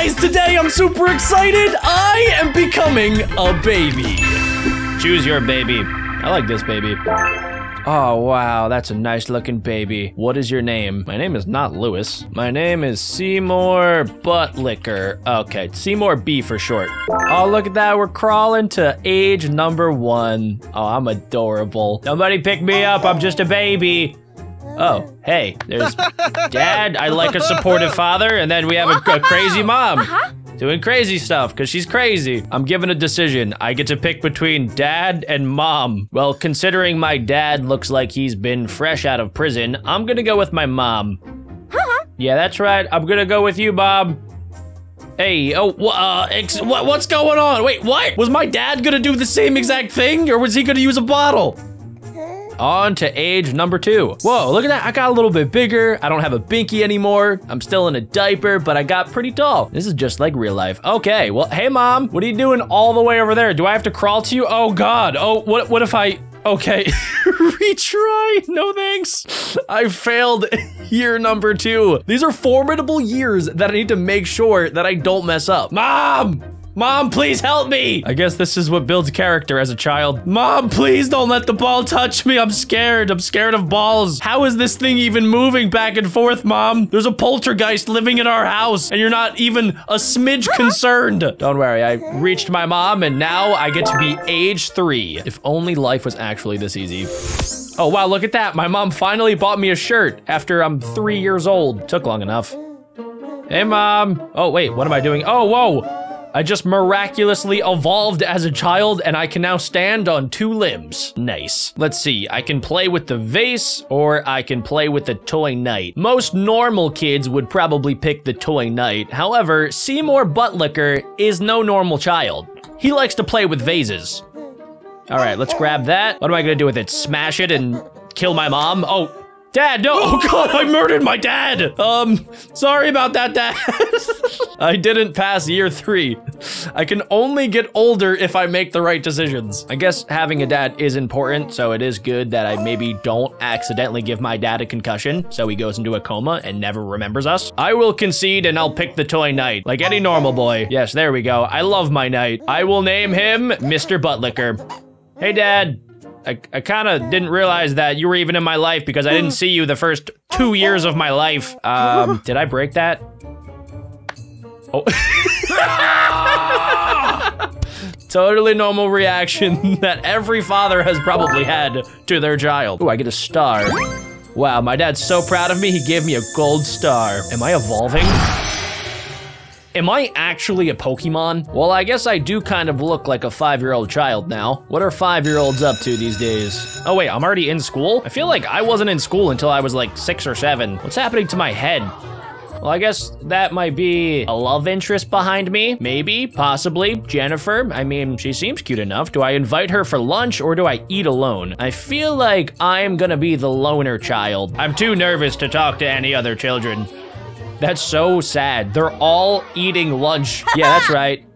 Guys, today I'm super excited. I am becoming a baby. Choose your baby. I like this baby. Oh, wow, that's a nice looking baby. What is your name? My name is not Lewis. My name is Seymour Buttlicker. Okay, Seymour B for short. Oh, look at that. We're crawling to age number one. Oh, I'm adorable. Nobody pick me up. I'm just a baby. Oh, hey, there's dad. I like a supportive father, and then we have a, a crazy mom doing crazy stuff because she's crazy. I'm given a decision. I get to pick between dad and mom. Well, considering my dad looks like he's been fresh out of prison, I'm gonna go with my mom. Huh? Yeah, that's right. I'm gonna go with you, Bob. Hey, oh, uh, ex- what, what's going on? Wait, what? Was my dad gonna do the same exact thing, or was he gonna use a bottle? On to age number two. Whoa, look at that. I got a little bit bigger. I don't have a binky anymore. I'm still in a diaper, but I got pretty tall. This is just like real life. Okay, well, hey mom, what are you doing all the way over there? Do I have to crawl to you? Oh God. Oh, what, what if I, okay. Retry. No thanks. I failed year number two. These are formidable years that I need to make sure that I don't mess up. Mom! Mom, please help me! I guess this is what builds character as a child. Mom, please don't let the ball touch me. I'm scared. I'm scared of balls. How is this thing even moving back and forth, Mom? There's a poltergeist living in our house, and you're not even a smidge concerned. Don't worry, I reached my mom, and now I get to be age three. If only life was actually this easy. Oh, wow, look at that. My mom finally bought me a shirt after I'm three years old. Took long enough. Hey, Mom. Oh, wait, what am I doing? Oh, whoa. I just miraculously evolved as a child and I can now stand on two limbs. Nice. Let's see, I can play with the vase or I can play with the toy knight. Most normal kids would probably pick the toy knight. However, Seymour Buttlicker is no normal child. He likes to play with vases. All right, let's grab that. What am I gonna do with it? Smash it and kill my mom? Oh, Dad, no! Oh god, I murdered my dad! Um, sorry about that, Dad. I didn't pass year three. I can only get older if I make the right decisions. I guess having a dad is important, so it is good that I maybe don't accidentally give my dad a concussion, so he goes into a coma and never remembers us. I will concede and I'll pick the toy knight, like any normal boy. Yes, there we go. I love my knight. I will name him Mr. Buttlicker. Hey, Dad. I, I kind of didn't realize that you were even in my life because I didn't see you the first two years of my life. Um, did I break that? Oh. totally normal reaction that every father has probably had to their child. Oh, I get a star. Wow, my dad's so proud of me, he gave me a gold star. Am I evolving? Am I actually a Pokemon? Well, I guess I do kind of look like a five-year-old child now. What are five-year-olds up to these days? Oh wait, I'm already in school? I feel like I wasn't in school until I was like six or seven. What's happening to my head? Well, I guess that might be a love interest behind me. Maybe, possibly. Jennifer, I mean, she seems cute enough. Do I invite her for lunch or do I eat alone? I feel like I'm gonna be the loner child. I'm too nervous to talk to any other children. That's so sad. They're all eating lunch. Yeah, that's right.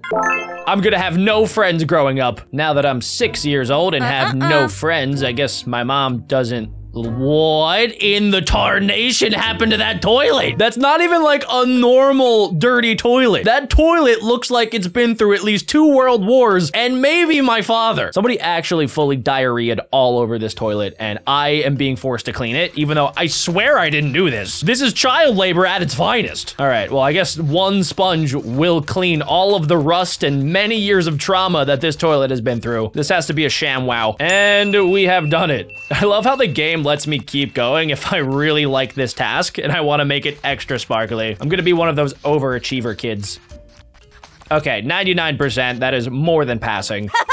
I'm gonna have no friends growing up. Now that I'm six years old and have no uh-uh. friends, I guess my mom doesn't what in the tarnation happened to that toilet? That's not even like a normal dirty toilet. That toilet looks like it's been through at least two world wars and maybe my father. Somebody actually fully diarrheaed all over this toilet and I am being forced to clean it, even though I swear I didn't do this. This is child labor at its finest. All right, well, I guess one sponge will clean all of the rust and many years of trauma that this toilet has been through. This has to be a sham wow. And we have done it. I love how the game lets me keep going if I really like this task and I want to make it extra sparkly. I'm gonna be one of those overachiever kids. Okay, 99%, that is more than passing.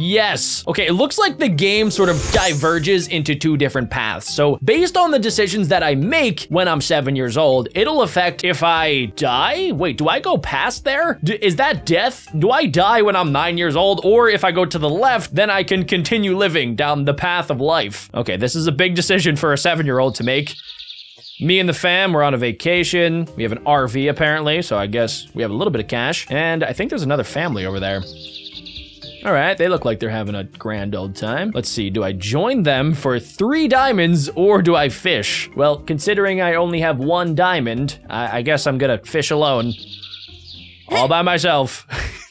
Yes. Okay, it looks like the game sort of diverges into two different paths. So based on the decisions that I make when I'm seven years old, it'll affect if I die. Wait, do I go past there? D is that death? Do I die when I'm nine years old? Or if I go to the left, then I can continue living down the path of life. Okay, this is a big decision for a seven year old to make. Me and the fam, we're on a vacation. We have an RV apparently, so I guess we have a little bit of cash. And I think there's another family over there. All right, they look like they're having a grand old time. Let's see, do I join them for three diamonds or do I fish? Well, considering I only have one diamond, I, I guess I'm gonna fish alone. all by myself.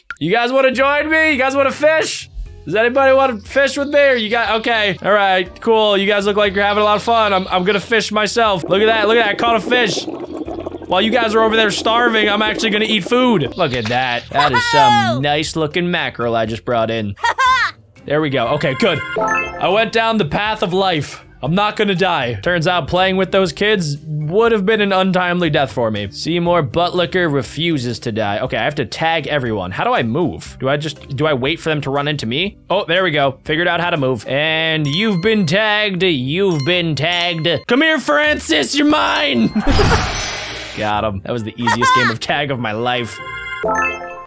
you guys want to join me? You guys want to fish? Does anybody want to fish with me? Or you got okay? All right, cool. You guys look like you're having a lot of fun. I'm, I'm gonna fish myself. Look at that. Look at that. I caught a fish. While you guys are over there starving, I'm actually gonna eat food. Look at that. That is some nice looking mackerel I just brought in. There we go. Okay, good. I went down the path of life. I'm not gonna die. Turns out playing with those kids would have been an untimely death for me. Seymour Buttlicker refuses to die. Okay, I have to tag everyone. How do I move? Do I just, do I wait for them to run into me? Oh, there we go. Figured out how to move. And you've been tagged. You've been tagged. Come here, Francis. You're mine. Got him. That was the easiest game of tag of my life.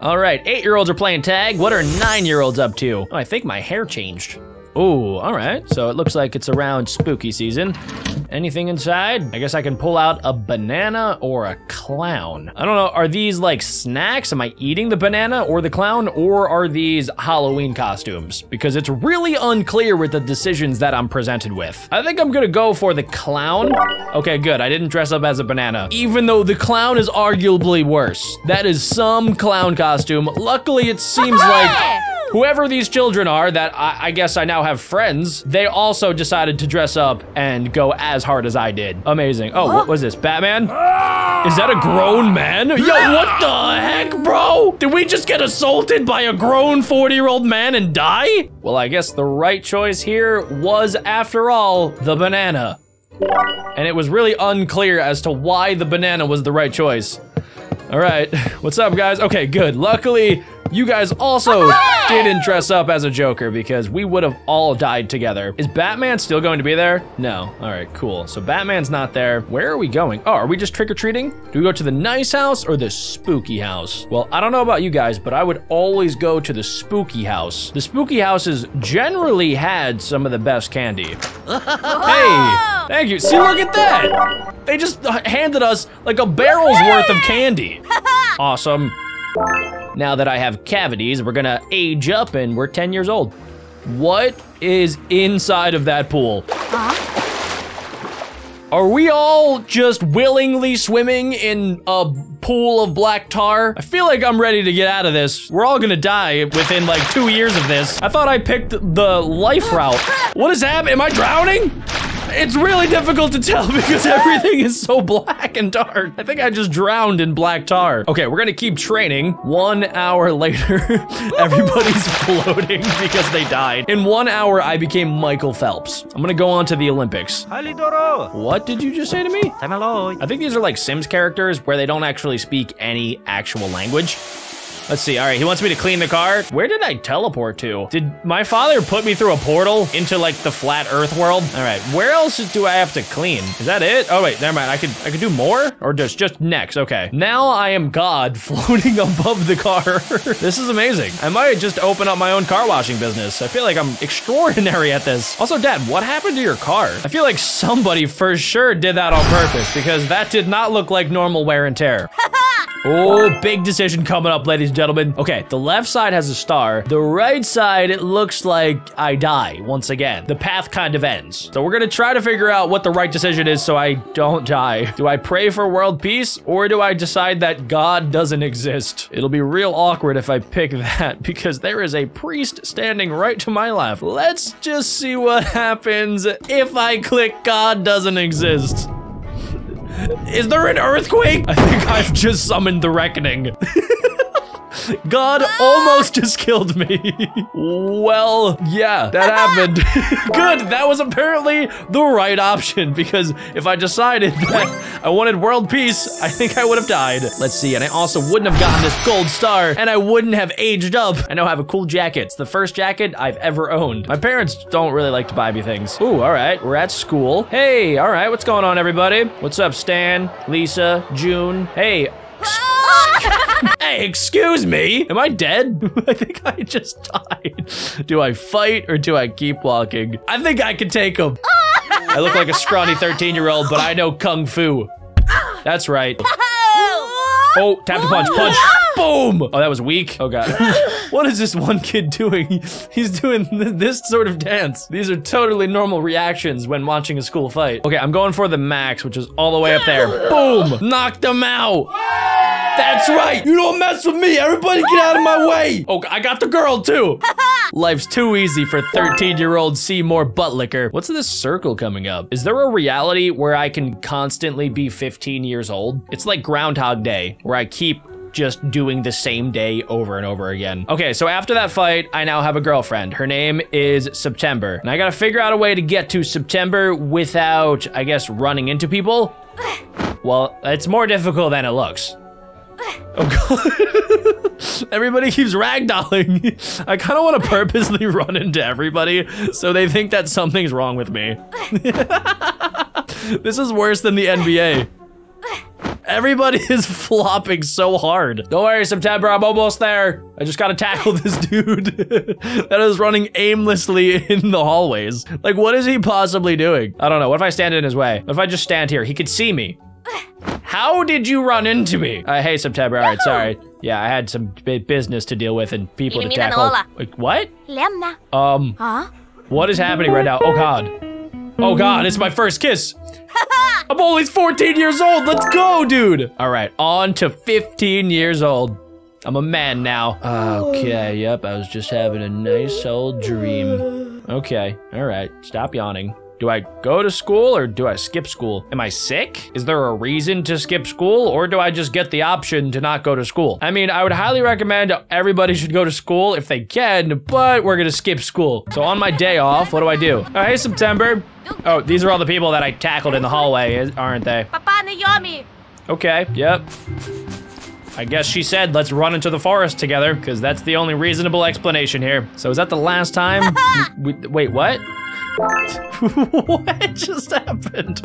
All right, eight-year-olds are playing tag. What are nine-year-olds up to? Oh, I think my hair changed. Ooh, all right. So it looks like it's around spooky season. Anything inside? I guess I can pull out a banana or a clown. I don't know, are these like snacks? Am I eating the banana or the clown? Or are these Halloween costumes? Because it's really unclear with the decisions that I'm presented with. I think I'm gonna go for the clown. Okay, good, I didn't dress up as a banana. Even though the clown is arguably worse. That is some clown costume. Luckily, it seems like Whoever these children are that I, I, guess I now have friends, they also decided to dress up and go as hard as I did. Amazing. Oh, what was this? Batman? Is that a grown man? Yo, what the heck, bro? Did we just get assaulted by a grown 40-year-old man and die? Well, I guess the right choice here was, after all, the banana. And it was really unclear as to why the banana was the right choice. All right, what's up, guys? Okay, good. Luckily, you guys also didn't dress up as a Joker because we would have all died together. Is Batman still going to be there? No. All right, cool. So Batman's not there. Where are we going? Oh, are we just trick-or-treating? Do we go to the nice house or the spooky house? Well, I don't know about you guys, but I would always go to the spooky house. The spooky houses generally had some of the best candy. hey, thank you. See, look at that. They just handed us like a barrel's worth of candy. Awesome. Now that I have cavities, we're gonna age up and we're 10 years old. What is inside of that pool? Are we all just willingly swimming in a pool of black tar? I feel like I'm ready to get out of this. We're all gonna die within like two years of this. I thought I picked the life route. What is happening? Am I drowning? It's really difficult to tell because everything is so black and dark. I think I just drowned in black tar. Okay, we're gonna keep training. One hour later, everybody's floating because they died. In one hour, I became Michael Phelps. I'm gonna go on to the Olympics. What did you just say to me? I think these are like Sims characters where they don't actually speak any actual language. Let's see. All right, he wants me to clean the car. Where did I teleport to? Did my father put me through a portal into like the flat earth world? All right, where else do I have to clean? Is that it? Oh wait, never mind. I could I could do more or just just next. Okay. Now I am God floating above the car. this is amazing. I might just open up my own car washing business. I feel like I'm extraordinary at this. Also, Dad, what happened to your car? I feel like somebody for sure did that on purpose because that did not look like normal wear and tear. Oh, big decision coming up, ladies and gentlemen. Okay, the left side has a star. The right side, it looks like I die once again. The path kind of ends. So we're gonna try to figure out what the right decision is so I don't die. Do I pray for world peace or do I decide that God doesn't exist? It'll be real awkward if I pick that because there is a priest standing right to my left. Let's just see what happens if I click God doesn't exist. Is there an earthquake? I think I've just summoned the reckoning. God ah! almost just killed me. well, yeah, that happened. Good, that was apparently the right option because if I decided that I wanted world peace, I think I would have died. Let's see, and I also wouldn't have gotten this gold star and I wouldn't have aged up. I now have a cool jacket. It's the first jacket I've ever owned. My parents don't really like to buy me things. Ooh, all right, we're at school. Hey, all right, what's going on, everybody? What's up, Stan, Lisa, June? Hey, hey, excuse me. Am I dead? I think I just died. Do I fight or do I keep walking? I think I can take him. I look like a scrawny 13 year old, but I know Kung Fu. That's right. Oh, tap to punch, punch. Boom! Oh, that was weak. Oh, God. what is this one kid doing? He's doing this sort of dance. These are totally normal reactions when watching a school fight. Okay, I'm going for the max, which is all the way up there. Boom! Knocked him out! That's right. You don't mess with me. Everybody get out of my way. Oh, I got the girl too. Life's too easy for 13-year-old Seymour Buttlicker. What's this circle coming up? Is there a reality where I can constantly be 15 years old? It's like Groundhog Day, where I keep just doing the same day over and over again. Okay, so after that fight, I now have a girlfriend. Her name is September. And I gotta figure out a way to get to September without, I guess, running into people. Well, it's more difficult than it looks. Oh god. everybody keeps ragdolling. I kind of want to purposely run into everybody so they think that something's wrong with me. this is worse than the NBA. Everybody is flopping so hard. Don't worry, September, I'm almost there. I just gotta tackle this dude that is running aimlessly in the hallways. Like, what is he possibly doing? I don't know. What if I stand in his way? What if I just stand here? He could see me. How did you run into me? Uh, hey, September. All right, sorry. Yeah, I had some business to deal with and people to tackle. Like, what? Um, huh? what is happening right now? Oh, God. Oh, God, it's my first kiss. I'm only 14 years old. Let's go, dude. All right, on to 15 years old. I'm a man now. Okay, yep, I was just having a nice old dream. Okay, all right, stop yawning. Do I go to school or do I skip school? Am I sick? Is there a reason to skip school or do I just get the option to not go to school? I mean, I would highly recommend everybody should go to school if they can, but we're gonna skip school. So on my day off, what do I do? Oh, hey, September. Oh, these are all the people that I tackled in the hallway, aren't they? Okay, yep. I guess she said, let's run into the forest together, because that's the only reasonable explanation here. So is that the last time? we, wait, what? what just happened?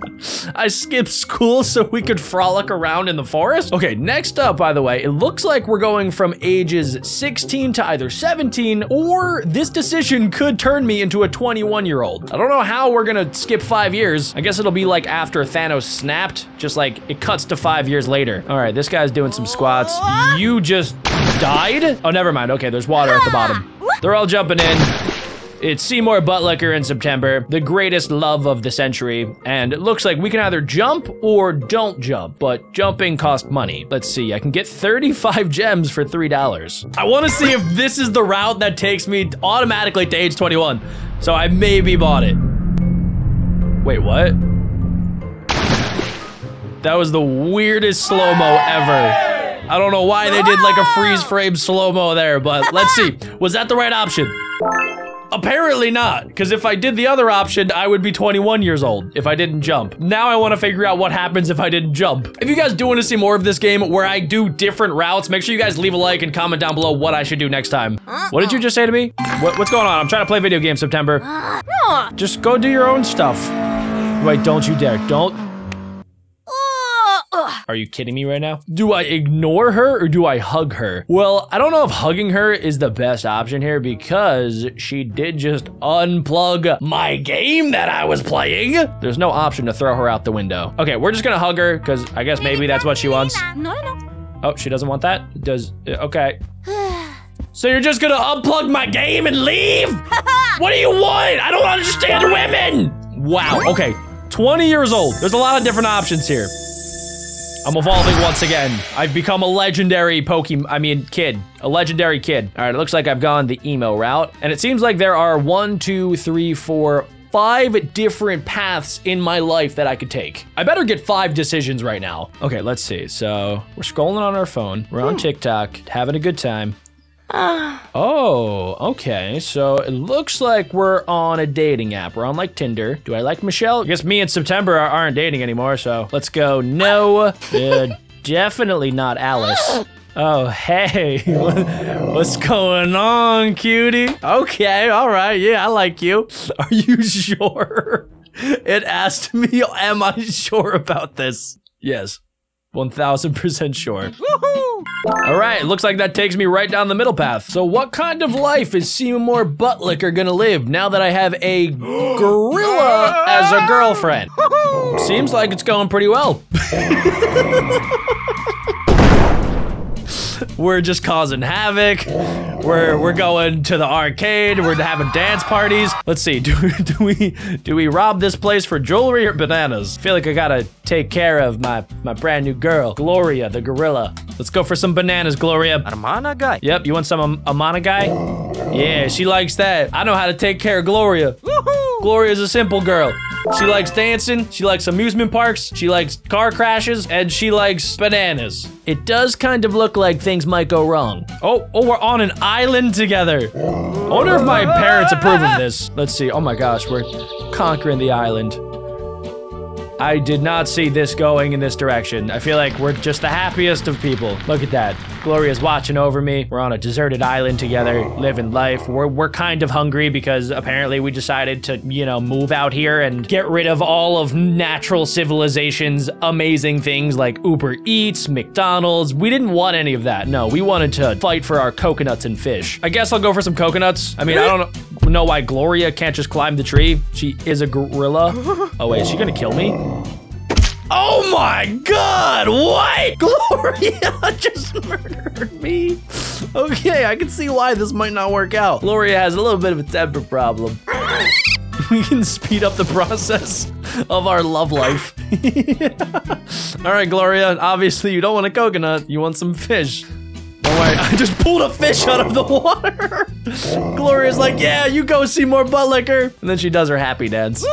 I skipped school so we could frolic around in the forest? Okay, next up, by the way, it looks like we're going from ages 16 to either 17, or this decision could turn me into a 21 year old. I don't know how we're gonna skip five years. I guess it'll be like after Thanos snapped, just like it cuts to five years later. All right, this guy's doing some squats. You just died? Oh, never mind. Okay, there's water at the bottom. Ah! They're all jumping in. It's Seymour Buttlicker in September, the greatest love of the century, and it looks like we can either jump or don't jump, but jumping costs money. Let's see, I can get 35 gems for $3. I want to see if this is the route that takes me automatically to age 21, so I maybe bought it. Wait, what? That was the weirdest slow-mo ever. I don't know why they did like a freeze frame slow-mo there, but let's see. Was that the right option? Apparently not, because if I did the other option, I would be 21 years old if I didn't jump. Now I want to figure out what happens if I didn't jump. If you guys do want to see more of this game where I do different routes, make sure you guys leave a like and comment down below what I should do next time. Uh-uh. What did you just say to me? What, what's going on? I'm trying to play video games, September. Uh-uh. Just go do your own stuff. Wait, don't you dare. Don't are you kidding me right now? Do I ignore her or do I hug her? Well, I don't know if hugging her is the best option here because she did just unplug my game that I was playing. There's no option to throw her out the window. Okay, we're just gonna hug her because I guess maybe that's what she wants. No, no. Oh, she doesn't want that? Does, uh, okay. So you're just gonna unplug my game and leave? what do you want? I don't understand women. Wow, okay. 20 years old. There's a lot of different options here. I'm evolving once again. I've become a legendary Pokemon, I mean, kid. A legendary kid. All right, it looks like I've gone the emo route. And it seems like there are one, two, three, four, five different paths in my life that I could take. I better get five decisions right now. Okay, let's see. So we're scrolling on our phone. We're on hmm. TikTok, having a good time. Oh, okay. So it looks like we're on a dating app. We're on like Tinder. Do I like Michelle? I guess me and September aren't dating anymore, so let's go. No, uh, definitely not Alice. Oh, hey. What's going on, cutie? Okay, all right. Yeah, I like you. Are you sure? It asked me, am I sure about this? Yes. 1000% sure. All right, looks like that takes me right down the middle path. So what kind of life is Seymour Buttlicker gonna live now that I have a gorilla as a ah! girlfriend? Seems like it's going pretty well. We're just causing havoc. We're we're going to the arcade. We're having dance parties. Let's see. Do, do we do we rob this place for jewelry or bananas? I feel like I gotta take care of my my brand new girl, Gloria, the gorilla. Let's go for some bananas, Gloria. Armana guy. Yep, you want some Am- Amana guy? Yeah, she likes that. I know how to take care of Gloria. Gloria's a simple girl. She likes dancing, she likes amusement parks, she likes car crashes, and she likes bananas. It does kind of look like things might go wrong. Oh, oh, we're on an island together. I wonder if my parents approve of this. Let's see. Oh my gosh, we're conquering the island. I did not see this going in this direction. I feel like we're just the happiest of people. Look at that. Gloria's watching over me. We're on a deserted island together, living life. We're, we're kind of hungry because apparently we decided to, you know, move out here and get rid of all of natural civilization's amazing things like Uber Eats, McDonald's. We didn't want any of that. No, we wanted to fight for our coconuts and fish. I guess I'll go for some coconuts. I mean, I don't know know why Gloria can't just climb the tree. She is a gorilla. Oh wait, is she gonna kill me? Oh my god, what? Gloria just murdered me. Okay, I can see why this might not work out. Gloria has a little bit of a temper problem. we can speed up the process of our love life. All right, Gloria, obviously you don't want a coconut, you want some fish. I just pulled a fish out of the water. Gloria's like, yeah, you go Seymour Buttlicker. And then she does her happy dance.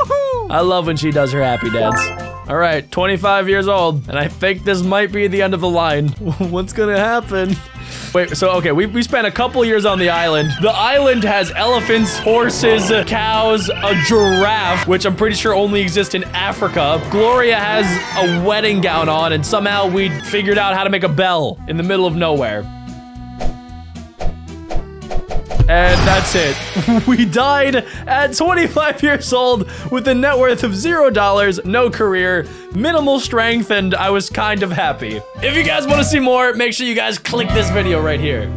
I love when she does her happy dance. All right, 25 years old, and I think this might be the end of the line. What's gonna happen? Wait, so okay, we, we spent a couple years on the island. The island has elephants, horses, cows, a giraffe, which I'm pretty sure only exists in Africa. Gloria has a wedding gown on, and somehow we figured out how to make a bell in the middle of nowhere. And that's it. We died at 25 years old with a net worth of zero dollars, no career, minimal strength, and I was kind of happy. If you guys want to see more, make sure you guys click this video right here.